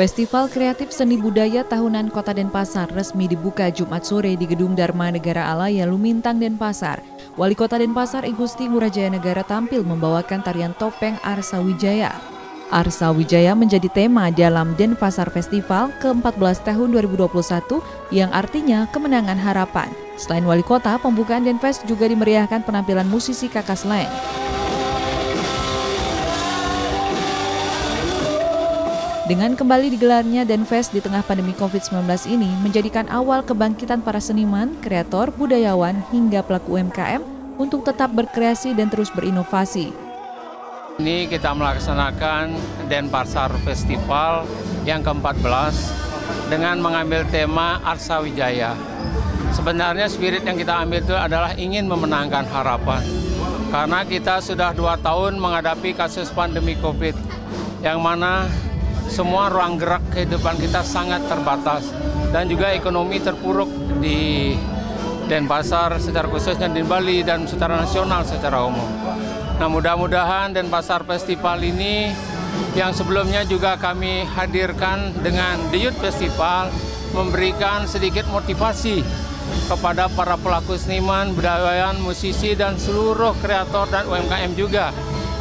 Festival Kreatif Seni Budaya Tahunan Kota Denpasar resmi dibuka Jumat sore di Gedung Dharma Negara Alaya Lumintang Denpasar. Wali Kota Denpasar Igusti Ngurah Negara tampil membawakan tarian topeng Arsa Wijaya. Arsa Wijaya menjadi tema dalam Denpasar Festival ke-14 tahun 2021 yang artinya kemenangan harapan. Selain wali kota, pembukaan Denfest juga dimeriahkan penampilan musisi Kakak Slang. Dengan kembali digelarnya Denfest di tengah pandemi COVID-19 ini menjadikan awal kebangkitan para seniman, kreator, budayawan, hingga pelaku UMKM untuk tetap berkreasi dan terus berinovasi. Ini kita melaksanakan Denpasar Festival yang ke-14 dengan mengambil tema Arsa Wijaya. Sebenarnya spirit yang kita ambil itu adalah ingin memenangkan harapan. Karena kita sudah dua tahun menghadapi kasus pandemi COVID, yang mana semua ruang gerak kehidupan kita sangat terbatas dan juga ekonomi terpuruk di Denpasar secara khususnya di Bali dan secara nasional secara umum. Nah mudah-mudahan Denpasar Festival ini yang sebelumnya juga kami hadirkan dengan The Youth Festival memberikan sedikit motivasi kepada para pelaku seniman, budayawan, musisi, dan seluruh kreator dan UMKM juga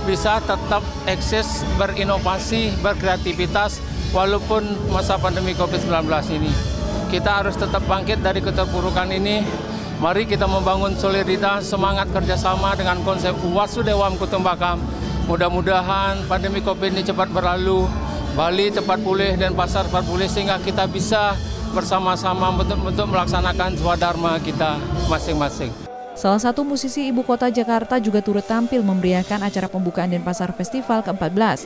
bisa tetap eksis, berinovasi, berkreativitas walaupun masa pandemi COVID-19 ini. Kita harus tetap bangkit dari keterpurukan ini. Mari kita membangun soliditas, semangat kerjasama dengan konsep Wasudewam Kutumbakam. Mudah-mudahan pandemi COVID ini cepat berlalu, Bali cepat pulih dan pasar cepat pulih sehingga kita bisa bersama-sama untuk, untuk melaksanakan swadharma kita masing-masing. Salah satu musisi ibu kota Jakarta juga turut tampil memberiakan acara pembukaan Denpasar Festival ke-14.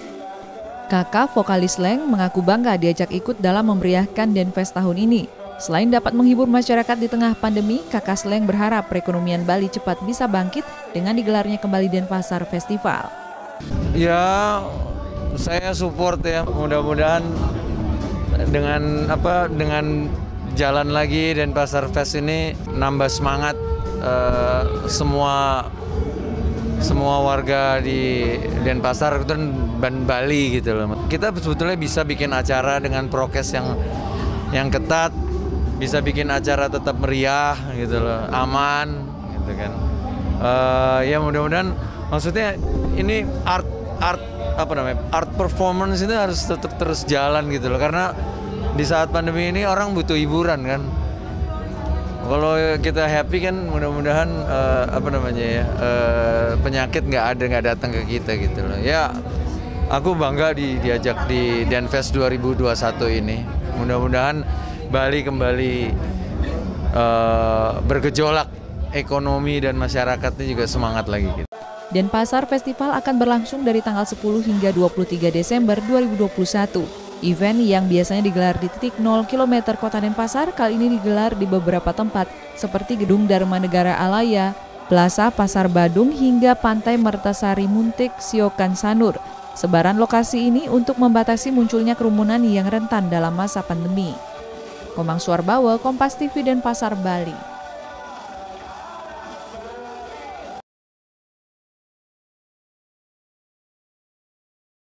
Kakak vokalis Leng mengaku bangga diajak ikut dalam memeriahkan Denfest tahun ini. Selain dapat menghibur masyarakat di tengah pandemi, Kakak Sleng berharap perekonomian Bali cepat bisa bangkit dengan digelarnya kembali Denpasar Festival. Ya, saya support ya. Mudah-mudahan dengan apa dengan jalan lagi Denpasar Fest ini nambah semangat uh, semua semua warga di Denpasar dan Bali gitu loh. Kita sebetulnya bisa bikin acara dengan prokes yang yang ketat, bisa bikin acara tetap meriah gitu loh, aman gitu kan. Uh, ya mudah-mudahan maksudnya ini art art apa namanya art performance itu harus tetap terus jalan gitu loh karena di saat pandemi ini orang butuh hiburan kan kalau kita happy kan mudah-mudahan uh, apa namanya ya uh, penyakit nggak ada nggak datang ke kita gitu loh. Ya aku bangga di, diajak di Denfest 2021 ini. Mudah-mudahan Bali kembali uh, bergejolak ekonomi dan masyarakatnya juga semangat lagi. Gitu. Denpasar Festival akan berlangsung dari tanggal 10 hingga 23 Desember 2021. Event yang biasanya digelar di titik 0 km kota Denpasar kali ini digelar di beberapa tempat seperti Gedung Dharma Negara Alaya, Plaza Pasar Badung hingga Pantai Mertasari Muntik Siokan Sanur. Sebaran lokasi ini untuk membatasi munculnya kerumunan yang rentan dalam masa pandemi. Komang Suarbawa, Kompas TV dan Pasar Bali.